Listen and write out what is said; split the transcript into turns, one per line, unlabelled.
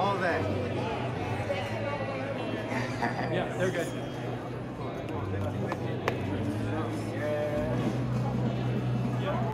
all that. yeah, they're good.